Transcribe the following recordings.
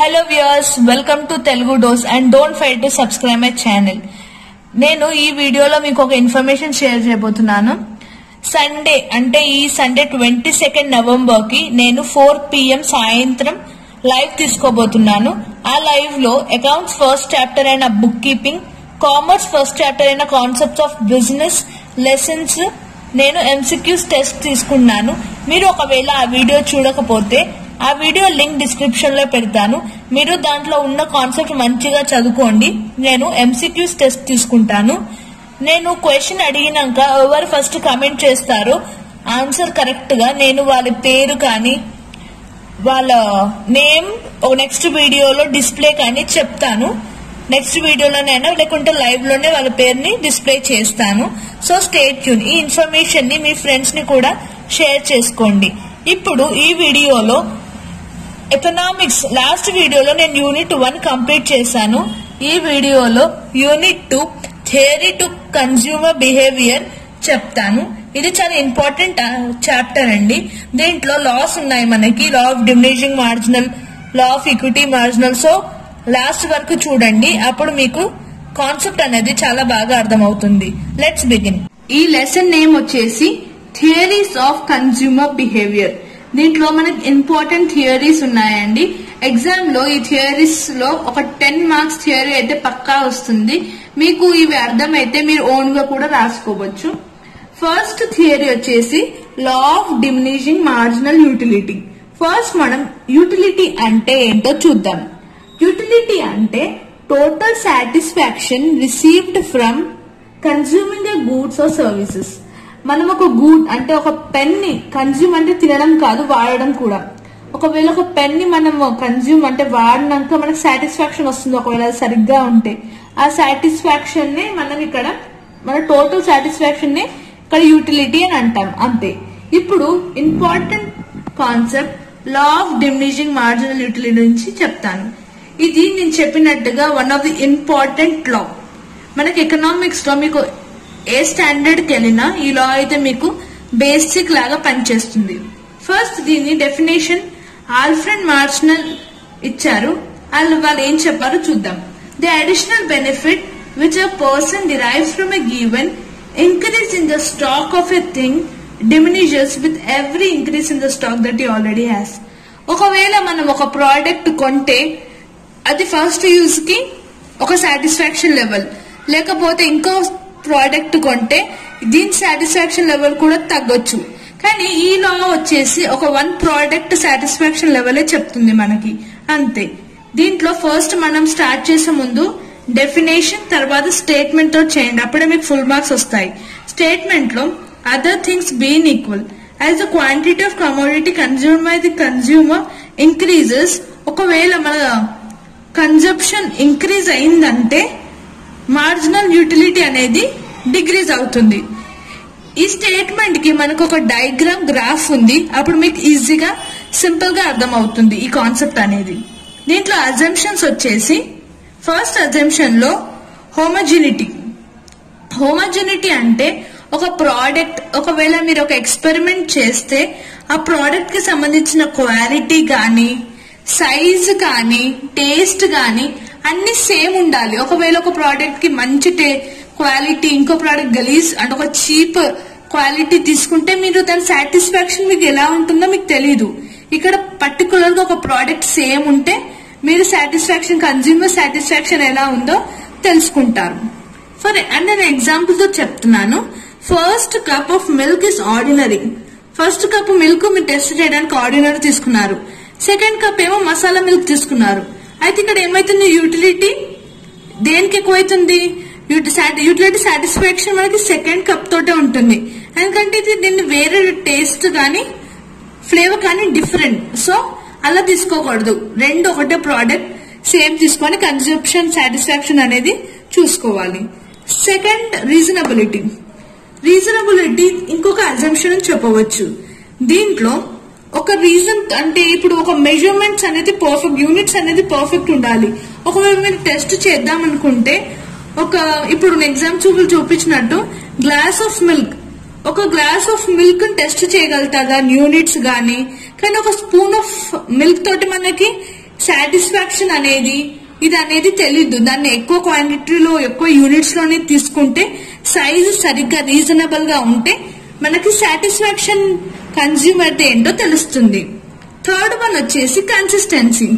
Hello viewers welcome to Telugu dose and don't forget to subscribe my channel నేను ఈ వీడియోలో మీకు ఒక ఇన్ఫర్మేషన్ షేర్ చేయబోతున్నాను. సండే అంటే ఈ సండే ట్వంటీ సెకండ్ నవంబర్కి నేను ఫోర్ పిఎం సాయంత్రం లైవ్ తీసుకోబోతున్నాను. ఆ లైవ్లో అకౌంట్స్ ఫస్ట్ చాప్టర్ అయిన book keeping commerce first chapter అయిన కాన్సెప్ట్స్ ఆఫ్ బిజినెస్ లెసన్స్ నేను ఎంసీక్యూస్ టెస్ట్ తీసుకున్నాను. మీరు ఒకవేళ ఆ వీడియో చూడకపోతే ఆ వీడియో లింక్ డిస్క్రిప్షన్లో పెడతాను. మీరు దాంట్లో ఉన్న కాన్సెప్ట్ మంచిగా చదువుకోండి. నేను ఎంసీక్యూస్ టెస్ట్ తీసుకుంటాను. నేను క్వశ్చన్ అడిగినాక ఎవరు ఫస్ట్ కమెంట్ చేస్తారో ఆన్సర్ కరెక్ట్గా నేను వాళ్ళ పేరు కానీ వాళ్ళ నేమ్ నెక్స్ట్ వీడియోలో డిస్ప్లే కానీ చెప్తాను. నెక్స్ట్ వీడియోలోనైనా లేకుంటే లైవ్లోనే వాళ్ళ పేరుని డిస్ప్లే చేస్తాను. సో స్టేట్ ట్యూన్ ఈ ఇన్ఫర్మేషన్ని మీ ఫ్రెండ్స్ని కూడా షేర్ చేసుకోండి. ఇప్పుడు ఈ వీడియోలో ఎకనామిక్స్ లాస్ట్ వీడియోలో నేను యూనిట్ వన్ కంప్లీట్ చేశాను. ఈ వీడియోలో unit two theory to consumer behaviour చెప్తాను. ఇది చాలా ఇంపార్టెంట్ చాప్టర్ అండి. దీంట్లో లాస్ ఉన్నాయి మనకి law of diminishing marginal law of equity marginal so last వరకు చూడండి అప్పుడు మీకు కాన్సెప్ట్ అనేది చాలా బాగా అర్థమవుతుంది. లెట్స్ బిగిన్ ఈ లెసన్ నేమ్ వచ్చేసి థియరీస్ ఆఫ్ కన్స్యూమర్ బిహేవియర్ దీంట్లో మనకి ఇంపార్టెంట్ థియరీస్ ఉన్నాయండి. ఎగ్జామ్లో ఈ థియరీస్లో ఒక టెన్ మార్క్స్ థియరీ అయితే పక్కా వస్తుంది. మీకు ఇవి అర్థమైతే మీరు ఓన్గా కూడా రాసుకోవచ్చు. ఫస్ట్ థియరీ వచ్చేసి law of diminishing marginal utility first మనం యూటిలిటీ అంటే ఏంటో చూద్దాం. యూటిలిటీ అంటే total satisfaction received from consuming the goods or services మనం ఒక గూడ్ అంటే ఒక పెన్ని కన్జ్యూమ్ అంటే తినడం కాదు వాడడం కూడా. ఒకవేళ ఒక పెన్ని మనం కన్జ్యూమ్ అంటే వాడినాక మనకు సాటిస్ఫాక్షన్ వస్తుంది. ఒకవేళ అది సరిగ్గా ఉంటే. ఆ సాటిస్ఫాక్షన్ని మనం ఇక్కడ మన టోటల్ సాటిస్ఫాక్షన్ని ఇక్కడ యూటిలిటీ అని అంటాం. అంతే. ఇప్పుడు important concept law of diminishing marginal utility నుంచి చెప్తాను. ఇది నేను చెప్పినట్టుగా one of the important law మనకి ఎకనామిక్స్లో మీకు ఏ స్టాండర్డ్కి వెళ్ళినా ఈ లా అయితే మీకు బేసిక్ లాగా పనిచేస్తుంది. ఫస్ట్ దీని డెఫినేషన్ ఆల్ఫ్రెడ్ మార్షనల్ ఇచ్చారు. వాళ్ళు వాళ్ళు ఏం చెప్పారో చూద్దాం. The additional benefit which a person derives from a given increase in the stock of a thing diminishes with every increase in the stock that he already has ఒకవేళ మనం ఒక ప్రోడక్ట్ కొంటే అది ఫస్ట్ యూజ్కి ఒక సాటిస్ఫాక్షన్ లెవెల్ లేకపోతే ఇంకో product కొంటే దీని సాటిస్ఫాక్షన్ లెవెల్ కూడా తగ్గొచ్చు. కానీ ఈ లా వచ్చేసి ఒక వన్ ప్రోడక్ట్ సాటిస్ఫాక్షన్ లెవెలే చెప్తుంది మనకి. అంతే. దీంట్లో ఫస్ట్ మనం స్టార్ట్ చేసే ముందు డెఫినేషన్ తర్వాత స్టేట్మెంట్తో చేయండి. అప్పుడే మీకు ఫుల్ మార్క్స్ వస్తాయి. స్టేట్మెంట్లో other things being equal as the quantity of commodity consume by the consumer increases ఒకవేళ మన కన్జప్షన్ ఇంక్రీజ్ అయిందంటే మార్జినల్ యూటిలిటీ అనేది డిగ్రీస్ అవుతుంది. ఈ స్టేట్మెంట్కి మనకు ఒక డయాగ్రామ్ గ్రాఫ్ ఉంది. అప్పుడు మీకు ఈజీగా సింపుల్గా అర్థం అవుతుంది ఈ కాన్సెప్ట్ అనేది. దీంట్లో అజంప్షన్స్ వచ్చేసి ఫస్ట్ అజంప్షన్లో హోమోజినిటీ హోమోజినిటీ అంటే ఒక ప్రోడక్ట్ ఒకవేళ మీరు ఒక ఎక్స్పెరిమెంట్ చేస్తే ఆ ప్రోడక్ట్కి సంబంధించిన క్వాలిటీ కానీ సైజ్ కానీ టేస్ట్ కానీ అన్ని సేమ్ ఉండాలి. ఒకవేళ ఒక ప్రోడక్ట్కి మంచి టే క్వాలిటీ ఇంకో ప్రోడక్ట్ గలీజ్ అంటే ఒక చీప్ క్వాలిటీ తీసుకుంటే మీరు దాని సాటిస్ఫాక్షన్ మీకు ఎలా ఉంటుందో మీకు తెలీదు. ఇక్కడ పర్టికులర్గా ఒక ప్రోడక్ట్ సేమ్ ఉంటే మీరు సాటిస్ఫాక్షన్ కన్జ్యూమర్ సాటిస్ఫాక్షన్ ఎలా ఉందో తెలుసుకుంటారు. ఫర్ అండ్ నేను ఎగ్జాంపుల్తో చెప్తున్నాను. First cup of milk is ordinary first cup milk మీరు టెస్ట్ చేయడానికి ఆర్డినరీ తీసుకున్నారు. సెకండ్ కప్ ఏమో మసాలా మిల్క్ తీసుకున్నారు. అయితే ఇక్కడ ఏమైతుంది? యూటిలిటీ దేనికి ఎక్కువైతుంది? యూటిలిటీ సాటిస్ఫాక్షన్ మనకి సెకండ్ కప్ తోటే ఉంటుంది. ఎందుకంటే ఇది దీన్ని వేరే టేస్ట్ కానీ ఫ్లేవర్ కానీ డిఫరెంట్ సో అలా తీసుకోకూడదు. రెండు ఒకటే ప్రోడక్ట్ సేమ్ తీసుకొని కన్సంప్షన్ సాటిస్ఫాక్షన్ అనేది చూసుకోవాలి. సెకండ్ రీజనబిలిటీ రీజనబిలిటీ ఇంకొక అజంప్షన్ చెప్పవచ్చు. దీంట్లో ఒక రీజన్ అంటే ఇప్పుడు ఒక మెజర్మెంట్స్ అనేది పర్ఫెక్ట్ యూనిట్స్ అనేది పర్ఫెక్ట్ ఉండాలి. ఒకవేళ మీరు టెస్ట్ చేద్దాం అనుకుంటే ఒక ఇప్పుడు ఎగ్జామ్ చూపులు చూపించినట్టు గ్లాస్ ఆఫ్ మిల్క్ ఒక గ్లాస్ ఆఫ్ మిల్క్ టెస్ట్ చేయగలుగుతారా? యూనిట్స్ గాని కానీ ఒక స్పూన్ ఆఫ్ మిల్క్ తోటి మనకి సాటిస్ఫాక్షన్ అనేది ఇది అనేది తెలీదు. దాన్ని ఎక్కువ క్వాంటిటీలో ఎక్కువ యూనిట్స్లోనే తీసుకుంటే సైజు సరిగ్గా రీజనబుల్గా ఉంటే మనకి సాటిస్ఫాక్షన్ కన్జ్యూమర్ ఏంటో తెలుస్తుంది. థర్డ్ వన్ వచ్చేసి కన్సిస్టెన్సీ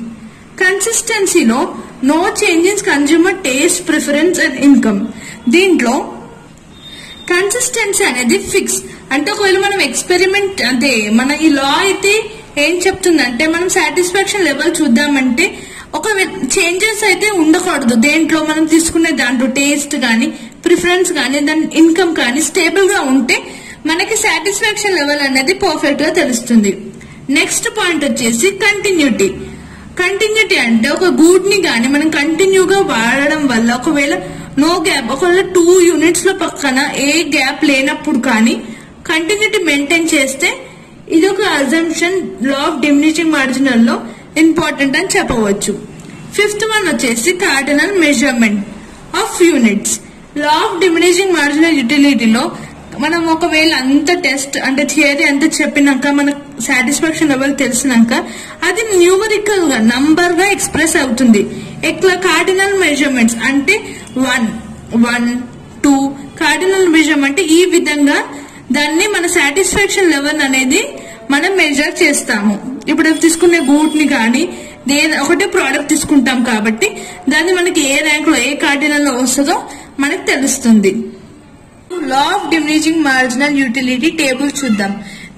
కన్సిస్టెన్సీలో no changes consumer taste preference and income దీంట్లో కన్సిస్టెన్సీ అనేది ఫిక్స్ అంటే ఒకవేళ మనం ఎక్స్పెరిమెంట్ అంటే మన ఈ లా అయితే ఏం చెప్తుందంటే మనం సాటిస్ఫాక్షన్ లెవెల్ చూద్దామంటే ఒక చేంజెస్ అయితే ఉండకూడదు. దేంట్లో మనం తీసుకునే దాంట్లో టేస్ట్ కానీ ప్రిఫరెన్స్ కానీ దాని ఇన్కమ్ కానీ స్టేబుల్గా ఉంటే మనకి సాటిస్ఫాక్షన్ లెవెల్ అనేది పర్ఫెక్ట్గా తెలుస్తుంది. నెక్స్ట్ పాయింట్ వచ్చేసి కంటిన్యూటీ కంటిన్యూటీ అంటే ఒక గూడ్ని గాని మనం కంటిన్యూగా వాడడం వల్ల ఒకవేళ నో గ్యాప్ ఒకవేళ టూ యూనిట్స్లో పక్కన ఏ గ్యాప్ లేనప్పుడు కానీ కంటిన్యూటీ మెయింటైన్ చేస్తే ఇది ఒక అజంప్షన్ లా ఆఫ్ డిమినిషింగ్ మార్జినల్లో ఇంపార్టెంట్ అని చెప్పవచ్చు. ఫిఫ్త్ వన్ వచ్చేసి cardinal measurement of units law of diminishing marginal యూటిలిటీలో మనం ఒకవేళ అంత టెస్ట్ అంటే థియరీ అంత చెప్పినాక మనకు సాటిస్ఫాక్షన్ లెవెల్ తెలిసినాక అది న్యూమరికల్గా నంబర్గా ఎక్స్ప్రెస్ అవుతుంది. ఎట్లా? కార్డినల్ మెజర్మెంట్స్ అంటే one one two cardinal measurement ఈ విధంగా దాన్ని మన సాటిస్ఫాక్షన్ లెవెల్ అనేది మనం మెజర్ చేస్తాము. ఇప్పుడు తీసుకునే గూట్ని కానీ దేని ఒకటే ప్రోడక్ట్ తీసుకుంటాం కాబట్టి దాన్ని మనకి ఏ ర్యాంక్లో ఏ కార్డినల్లో వస్తుందో మనకు తెలుస్తుంది. Law of diminishing marginal utility table చూద్దాం.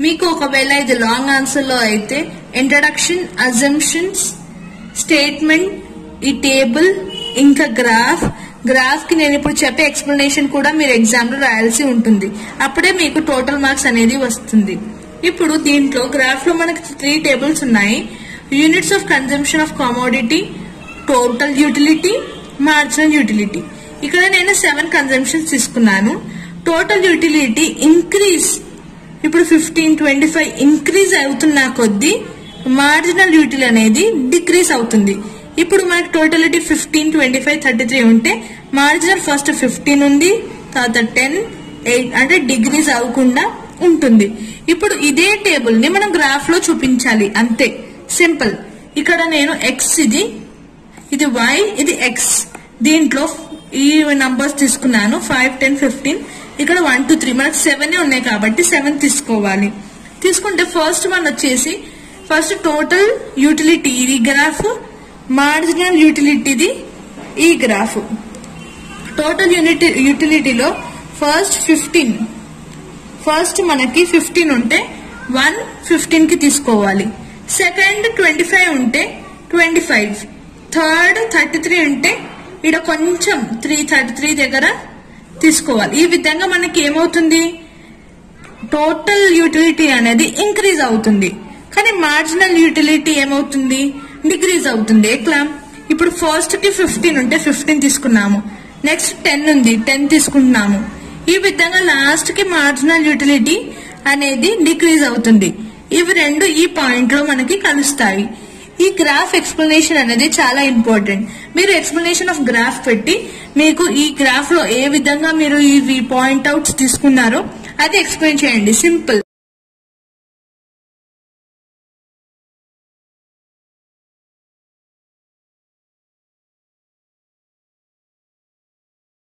మీకు ఒకవేళ ఇది లాంగ్ ఆన్సర్లో అయితే ఇంట్రడక్షన్ అజంప్షన్స్ స్టేట్మెంట్ ఈ టేబుల్ ఇంకా గ్రాఫ్ గ్రాఫ్కి నేను ఇప్పుడు చెప్పే ఎక్స్ప్లెనేషన్ కూడా మీరు ఎగ్జామ్లో రాయాల్సి ఉంటుంది. అప్పుడే మీకు టోటల్ మార్క్స్ అనేది వస్తుంది. ఇప్పుడు దీంట్లో గ్రాఫ్లో మనకి త్రీ టేబుల్స్ ఉన్నాయి. Units of consumption of commodity total utility marginal utility ఇక్కడ నేను సెవెన్ కన్జంప్షన్స్ తీసుకున్నాను. టోటల్ యూటిలిటీ ఇంక్రీజ్ ఇప్పుడు ఫిఫ్టీన్ ట్వంటీ ఫైవ్ ఇంక్రీజ్ అవుతున్న కొద్దీ మార్జినల్ యూటిలిటీ అనేది డిక్రీజ్ అవుతుంది. ఇప్పుడు మనకు totality fifteen twenty five thirty three ఉంటే మార్జినల్ ఫస్ట్ ఫిఫ్టీన్ ఉంది తర్వాత టెన్ ఎయిట్ అంటే డిగ్రీస్ అవ్వకుండా ఉంటుంది. ఇప్పుడు ఇదే టేబుల్ని మనం గ్రాఫ్లో చూపించాలి. అంతే. సింపుల్ ఇక్కడ నేను ఎక్స్ ఇది ఇది వై ఇది ఎక్స్ దీంట్లో ఈ నంబర్స్ తీసుకున్నాను. ఫైవ్ టెన్ ఫిఫ్టీన్ ఇక్కడ వన్ టూ త్రీ మనకు సెవెన్ ఉన్నాయి కాబట్టి సెవెన్ తీసుకోవాలి. తీసుకుంటే ఫస్ట్ వన్ వచ్చేసి ఫస్ట్ టోటల్ యూటిలిటీ ఇది గ్రాఫ్ మార్జినల్ యూటిలిటీది ఈ గ్రాఫ్ టోటల్ యూనిటీ యూటిలిటీలో ఫస్ట్ ఫిఫ్టీన్ ఫస్ట్ మనకి ఫిఫ్టీన్ ఉంటే వన్ ఫిఫ్టీన్కి తీసుకోవాలి. సెకండ్ ట్వంటీ ఫైవ్ ఉంటే twenty five third thirty three ఉంటే ఇక్కడ కొంచెం త్రీ థర్టీ త్రీ దగ్గర తీసుకోవాలి. ఈ విధంగా మనకి ఏమవుతుంది? టోటల్ యూటిలిటీ అనేది ఇంక్రీజ్ అవుతుంది. కానీ మార్జినల్ యూటిలిటీ ఏమవుతుంది? డిక్రీజ్ అవుతుంది. ఎట్లా ఇప్పుడు ఫస్ట్కి ఫిఫ్టీన్ ఉంటే ఫిఫ్టీన్ తీసుకున్నాము. నెక్స్ట్ టెన్ ఉంది. టెన్ తీసుకుంటున్నాము. ఈ విధంగా లాస్ట్కి మార్జినల్ యూటిలిటీ అనేది డిక్రీజ్ అవుతుంది. ఇవి రెండు ఈ పాయింట్లో మనకి కలుస్తాయి. ఈ గ్రాఫ్ ఎక్స్ప్లెనేషన్ అనేది చాలా ఇంపార్టెంట్ మీరు ఎక్స్ప్లెనేషన్ ఆఫ్ గ్రాఫ్ పెట్టి మీకు ఈ గ్రాఫ్లో ఏ విధంగా మీరు ఇవి పాయింట్ అవుట్స్ తీసుకున్నారో అది ఎక్స్ప్లెయిన్ చేయండి. సింపుల్